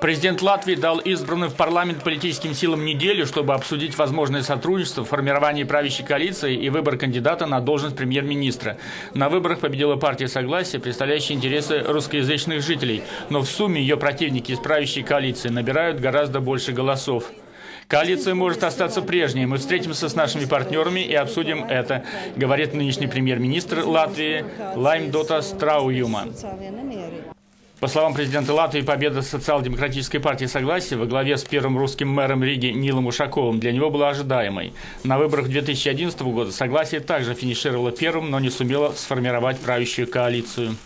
Президент Латвии дал избранным в парламент политическим силам неделю, чтобы обсудить возможное сотрудничество в формировании правящей коалиции и выбор кандидата на должность премьер-министра. На выборах победила партия Согласия, представляющая интересы русскоязычных жителей, но в сумме ее противники из правящей коалиции набирают гораздо больше голосов. Коалиция может остаться прежней. Мы встретимся с нашими партнерами и обсудим это, говорит нынешний премьер-министр Латвии Лайм Дота Страуюма. По словам президента Латвии, победа социал-демократической партии «Согласие» во главе с первым русским мэром Риги Нилом Ушаковым для него была ожидаемой. На выборах 2011 года «Согласие» также финишировало первым, но не сумело сформировать правящую коалицию.